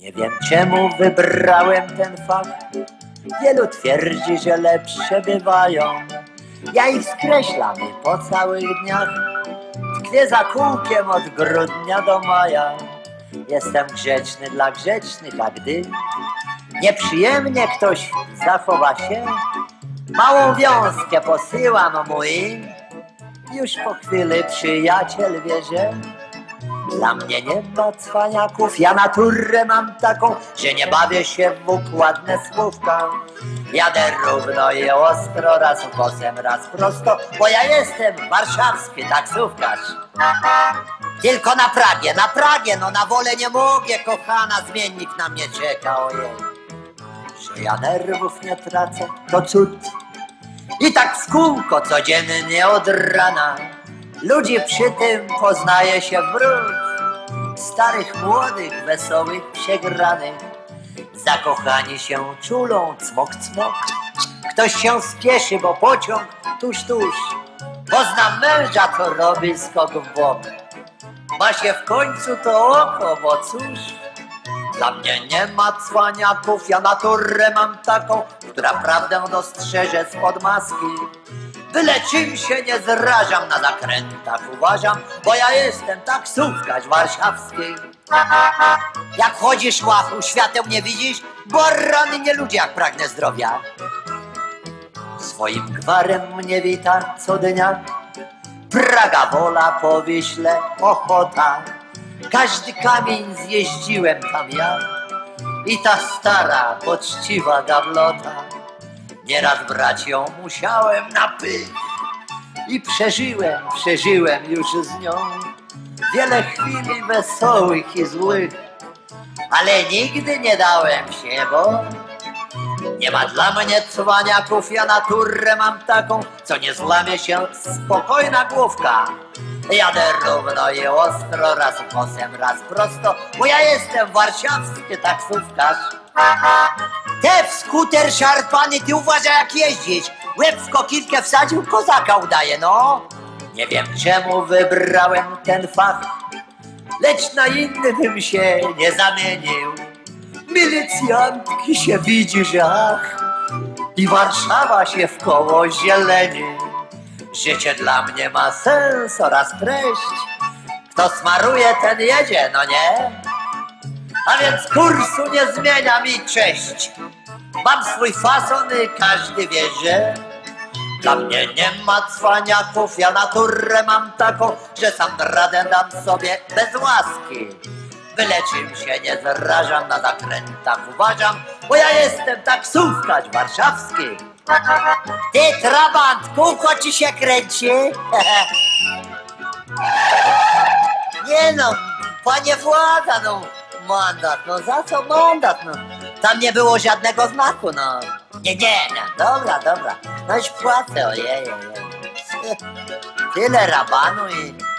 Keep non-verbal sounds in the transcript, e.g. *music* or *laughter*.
Nie wiem czemu wybrałem ten fach. Wielu twierdzi, że lepsze bywają. Ja ich skreślam i po całych dniach tkwię za kółkiem od grudnia do maja. Jestem grzeczny dla grzecznych, a gdy nieprzyjemnie ktoś zachowa się, małą wiązkę posyłam mu i już po chwili przyjaciel wie, że dla mnie nie ma cwaniaków, ja naturę mam taką, że nie bawię się w układne słówka. Jadę równo i ostro, raz ukosem, raz prosto, bo ja jestem warszawski taksówkarz. Tylko na Pragie, na Pragie, no na wolę nie mogę, kochana, zmiennik na mnie czeka, ojej. Że ja nerwów nie tracę, to cud. I tak w kółko codziennie od rana Ludzi przy tym poznaje się wróć Starych, młodych, wesołych, przegranych. Zakochani się czulą, cmok, cmok. Ktoś się spieszy, bo pociąg tuż, tuż Poznam męża, to robi skok w bok. Ma się w końcu to oko, bo cóż? Dla mnie nie ma cwaniaków, ja naturę mam taką, która prawdę dostrzeże spod maski. Byle czym się nie zrażam na zakrętach, uważam, bo ja jestem taksówkarz warszawski. Jak chodzisz łachu, świateł nie widzisz, bo rany nie ludzie, jak pragnę zdrowia. Swoim gwarem mnie wita co dnia, Praga, wola, po Wiśle, ochota. Każdy kamień zjeździłem tam ja i ta stara, poczciwa gablota. Nieraz brać ją musiałem na i przeżyłem, przeżyłem już z nią wiele chwili wesołych i złych, ale nigdy nie dałem się, bo nie ma dla mnie cwaniaków, ja naturę mam taką, co nie złamie się spokojna główka. Jadę równo i ostro, raz kosem, raz prosto, bo ja jestem warszawski taksówkarz. Skuter szarpany, ty uważaj jak jeździć. Łeb w kokitkę wsadził, kozaka udaje, no. Nie wiem czemu wybrałem ten fach, lecz na inny bym się nie zamienił. Milicjantki się widzi, że ach, i Warszawa się w koło zieleni. Życie dla mnie ma sens oraz treść. Kto smaruje, ten jedzie, no nie? A więc kursu nie zmienia mi cześć. Mam swój fason i każdy wie, że dla mnie nie ma cwaniaków, ja naturę mam taką, że sam radę dam sobie bez łaski. Byle czym się nie zrażam na zakrętach, uważam, bo ja jestem taksówkarz warszawski. Ty trabant, kółko ci się kręci? *laughs* Nie no, panie władza, no mandat, no za co mandat, no? Tam nie było żadnego znaku, no. Nie, nie, no, dobra, dobra. No już płacę, ojej, ojej. *laughs* Tyle rabanu i